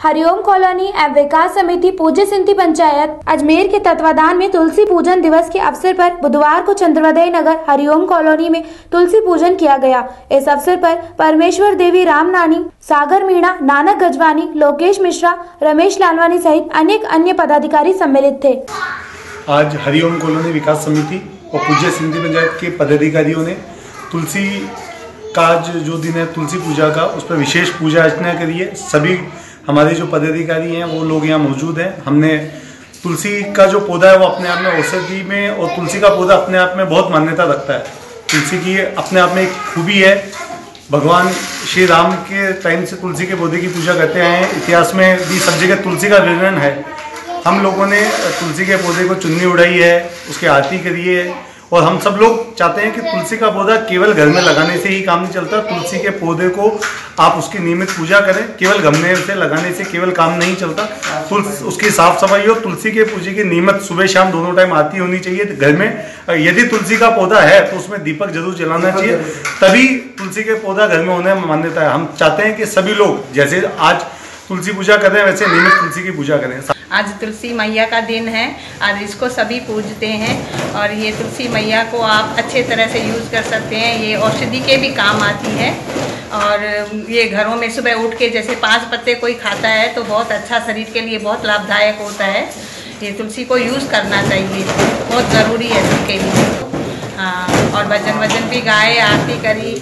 Hariom colony एवं विकास समिति पूज्य सिंधी पंचायत अजमेर के तत्वाधान में तुलसी पूजन दिवस के अवसर पर बुधवार को चंद्रोदय नगर हरिओम कॉलोनी में तुलसी पूजन किया गया। इस अवसर पर परमेश्वर देवी राम नानी, सागर मीणा, नानक गजवानी, लोकेश मिश्रा, रमेश लालवानी सहित अनेक अन्य पदाधिकारी सम्मिलित थे। आज हरिओम कॉलोनी विकास समिति और पूज्य सिंधी पंचायत के पदाधिकारियों ने तुलसी का जो दिन है, तुलसी पूजा का, उस पर विशेष पूजा अर्चना करी है सभी हमारे जो पदाधिकारी हैं, वो लोग यहाँ मौजूद हैं। हमने तुलसी का जो पौधा है, वो अपने आप में औषधि में, और तुलसी का पौधा अपने आप में बहुत मान्यता रखता है। तुलसी की अपने आप में एक खूबी है। भगवान श्री राम के टाइम से तुलसी के पौधे की पूजा करते आए हैं। इतिहास में भी सब जगह तुलसी का विवरण है। हम लोगों ने तुलसी के पौधे को चुन्नी उड़ाई है, उसकी आरती करी है। और हम सब लोग चाहते हैं कि तुलसी का पौधा केवल घर में लगाने से ही काम नहीं चलता। तुलसी के पौधे को आप उसकी नियमित पूजा करें केवल गमने से लगाने से केवल काम नहीं चलता। तुलसी उसकी साफ़ सफ़ाई हो तुलसी के पूजे की नियमित सुबह शाम दोनों टाइम आती होनी चाहिए घर में। यदि तुलसी का पौधा है तो उसमें दीपक ज़रूर जलाना चाहिए। तभी तुलसी के पौधा घर में होने में मान्यता है। हम चाहते हैं कि सभी लोग जैसे आज तुलसी पूजा करें वैसे नियमित तुलसी की पूजा करें। आज तुलसी मैया का दिन है, आज इसको सभी पूजते हैं और ये तुलसी मैया को आप अच्छे तरह से यूज़ कर सकते हैं। ये औषधि के भी काम आती है और ये घरों में सुबह उठ के जैसे पाँच पत्ते कोई खाता है तो बहुत अच्छा शरीर के लिए बहुत लाभदायक होता है। ये तुलसी को यूज़ करना चाहिए, बहुत ज़रूरी है सबके लिए। हाँ और भजन वज़न भी गाए, आरती करी।